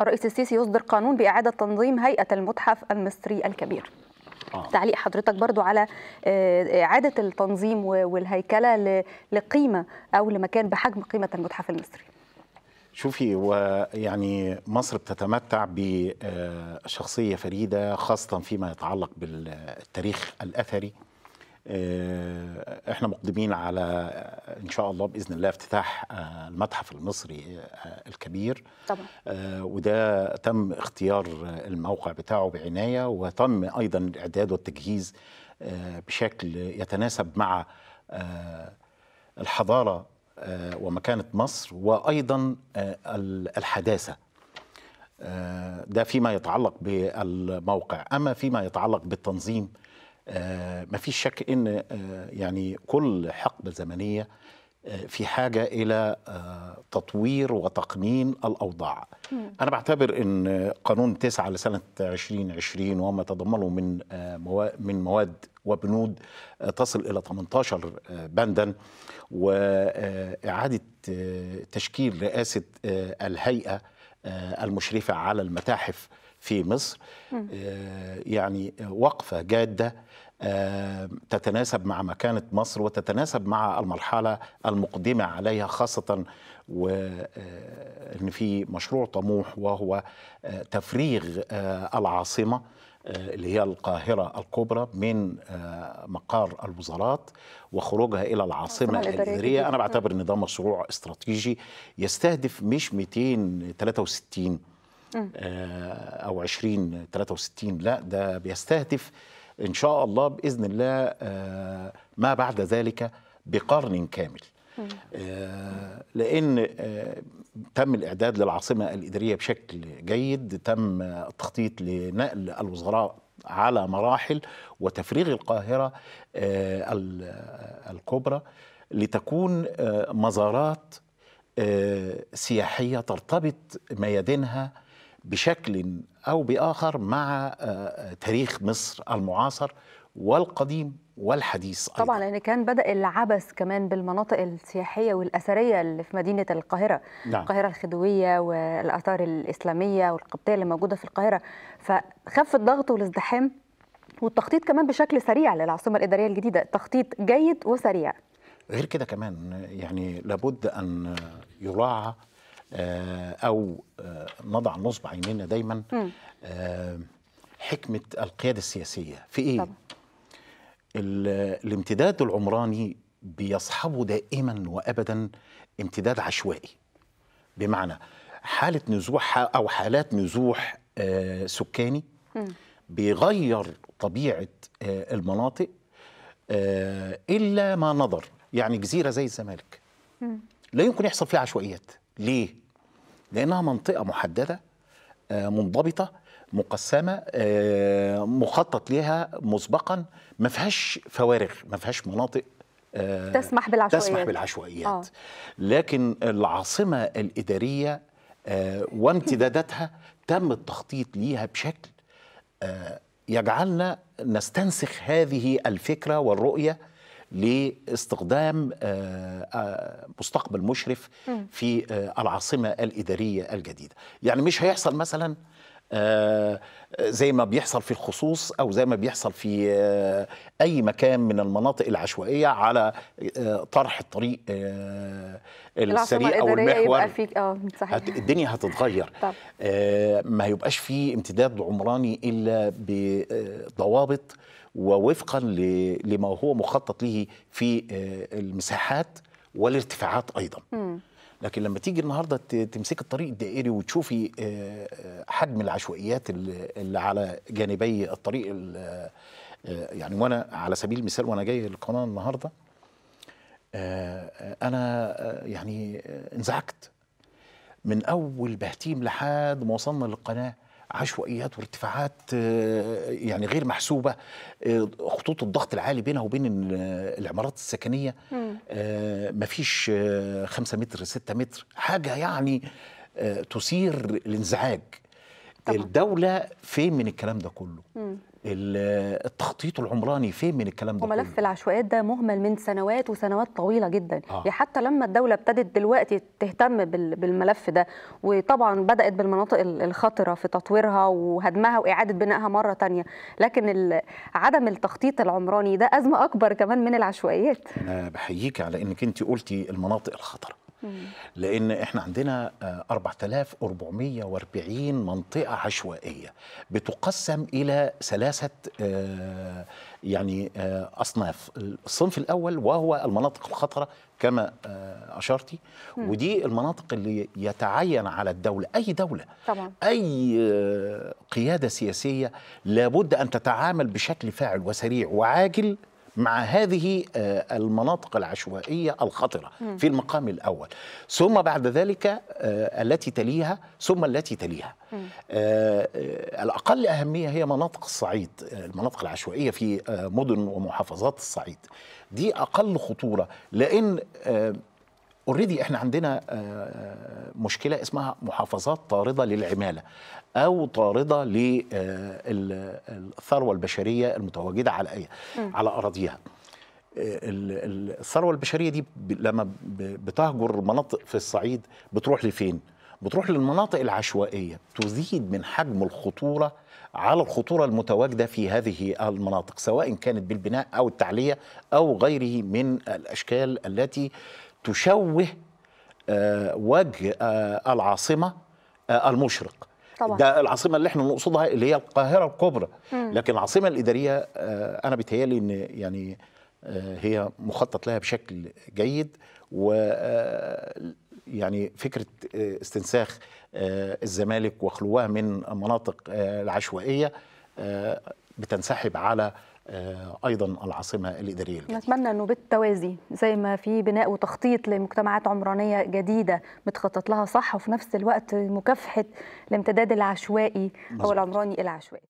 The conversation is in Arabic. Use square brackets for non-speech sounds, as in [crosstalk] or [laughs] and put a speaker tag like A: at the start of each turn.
A: الرئيس السيسي يصدر قانون بإعادة تنظيم هيئة المتحف المصري الكبير. آه. تعليق حضرتك برضو على إعادة التنظيم والهيكلة لقيمة أو لمكان بحجم قيمة المتحف المصري.
B: شوفي ويعني مصر بتتمتع بشخصية فريدة خاصة فيما يتعلق بالتاريخ الأثري. إحنا مقدمين على إن شاء الله بإذن الله افتتاح المتحف المصري الكبير.
A: طبعا.
B: وده تم اختيار الموقع بتاعه بعناية وتم أيضا الاعداد والتجهيز بشكل يتناسب مع الحضارة ومكانة مصر وأيضا الحداثة. ده فيما يتعلق بالموقع. أما فيما يتعلق بالتنظيم آه ما فيش شك إن آه يعني كل حقبة زمنية آه في حاجة إلى تطوير وتقنين الأوضاع. أنا بعتبر إن قانون 9 لسنة 2020 وما تضمنه من من مواد وبنود تصل إلى 18 بندا واعاده تشكيل رئاسة الهيئة المشرفة على المتاحف في مصر يعني وقفة جادة تتناسب مع مكانة مصر وتتناسب مع المرحلة المقدمة عليها خاصة وأن في مشروع طموح وهو تفريغ العاصمة اللي هي القاهرة الكبرى من مقار الوزارات وخروجها إلى العاصمة الإدارية أنا بعتبر أن ده مشروع استراتيجي يستهدف مش 263 أو 2063 لا ده بيستهدف إن شاء الله بإذن الله ما بعد ذلك بقرن كامل. لأن تم الإعداد للعاصمة الإدارية بشكل جيد تم التخطيط لنقل الوزراء على مراحل وتفريغ القاهرة الكبرى لتكون مزارات سياحية ترتبط ميادينها بشكل أو بآخر مع تاريخ مصر المعاصر والقديم والحديث
A: أيضا. طبعا لأن كان بدأ العبث كمان بالمناطق السياحية والأثرية اللي في مدينة القاهرة نعم. القاهرة الخديويه والآثار الإسلامية والقبطية اللي موجودة في القاهرة فخف الضغط والازدحام والتخطيط كمان بشكل سريع للعاصمة الإدارية الجديدة تخطيط جيد وسريع
B: غير كده كمان يعني لابد أن يراعى أو نضع نصب عينينا دايما. حكمة القيادة السياسية في إيه؟ طبعا. الامتداد العمراني بيصحبه دائما وابدا امتداد عشوائي. بمعنى حالة نزوح أو حالات نزوح سكاني بيغير طبيعة المناطق إلا ما نظر. يعني جزيرة زي الزمالك. لا يمكن يحصل فيها عشوائيات. ليه؟ لأنها منطقة محددة منضبطة مقسمة مخطط لها مسبقا ما فيهاش فوارغ ما فيهاش مناطق
A: تسمح بالعشوائيات
B: تسمح بالعشوائيات آه. لكن العاصمة الإدارية وامتداداتها [laughs] تم التخطيط ليها بشكل يجعلنا نستنسخ هذه الفكرة والرؤية لاستخدام مستقبل مشرف في العاصمة الإدارية الجديدة. يعني مش هيحصل مثلا زي ما بيحصل في الخصوص أو زي ما بيحصل في أي مكان من المناطق العشوائية على طرح الطريق السريع أو المحور.
A: آه صحيح.
B: الدنيا هتتغير.
A: طب.
B: ما يبقاش في امتداد عمراني إلا بضوابط ووفقا لما هو مخطط له في المساحات والارتفاعات أيضا م. لكن لما تيجي النهارده تمسك الطريق الدائري وتشوفي حجم العشوائيات اللي على جانبي الطريق يعني وأنا على سبيل المثال وأنا جاي القناه النهارده أنا يعني انزعجت من أول بهتيم لحد ما وصلنا للقناة عشوائيات وارتفاعات يعني غير محسوبة خطوط الضغط العالي بينها وبين العمارات السكنية. مفيش خمسة متر ستة متر حاجة يعني تثير الانزعاج. طبعا. الدولة فين من الكلام ده كله؟ التخطيط العمراني فين من الكلام ده
A: وملف العشوائيات ده مهمل من سنوات وسنوات طويلة جدا. آه. يعني حتى لما الدولة ابتدت دلوقتي تهتم بالملف ده وطبعا بدأت بالمناطق الخطرة في تطويرها وهدمها وإعادة بنائها مرة تانية. لكن عدم التخطيط العمراني ده أزمة أكبر كمان من العشوائيات.
B: أنا بحييك على إنك أنت قلتي المناطق الخطرة. لأن إحنا عندنا 4440 منطقة عشوائية بتقسم إلى ثلاثة يعني أصناف. الصنف الأول وهو المناطق الخطرة كما اشرتي ودي المناطق اللي يتعين على الدولة. أي دولة.
A: طبعا.
B: أي قيادة سياسية لابد أن تتعامل بشكل فاعل وسريع وعاجل مع هذه المناطق العشوائية الخطرة في المقام الأول. ثم بعد ذلك التي تليها ثم التي تليها. الأقل أهمية هي مناطق الصعيد المناطق العشوائية في مدن ومحافظات الصعيد. دي أقل خطورة لأن اوريدي إحنا عندنا مشكلة اسمها محافظات طارده للعمالة أو طارده للثروه البشرية المتواجدة على أي على أراضيها. الثروة البشرية دي لما بتهجر مناطق في الصعيد بتروح لفين؟ بتروح للمناطق العشوائية. تزيد من حجم الخطورة على الخطورة المتواجدة في هذه المناطق سواء كانت بالبناء أو التعلية أو غيره من الأشكال التي تشوه وجه العاصمة المشرق
A: طبعا.
B: ده العاصمة اللي إحنا نقصدها اللي هي القاهرة الكبرى
A: مم.
B: لكن العاصمة الإدارية أنا بيتهيألي إن يعني هي مخطط لها بشكل جيد و يعني فكرة استنساخ الزمالك وخلوها من مناطق العشوائية بتنسحب على أيضا العاصمة الإدارية الجديدة.
A: نتمنى إنه بالتوازي زي ما في بناء وتخطيط لمجتمعات عمرانية جديدة متخطط لها صح وفي نفس الوقت مكافحة الامتداد العشوائي أو العمراني العشوائي